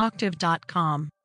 Octave.com.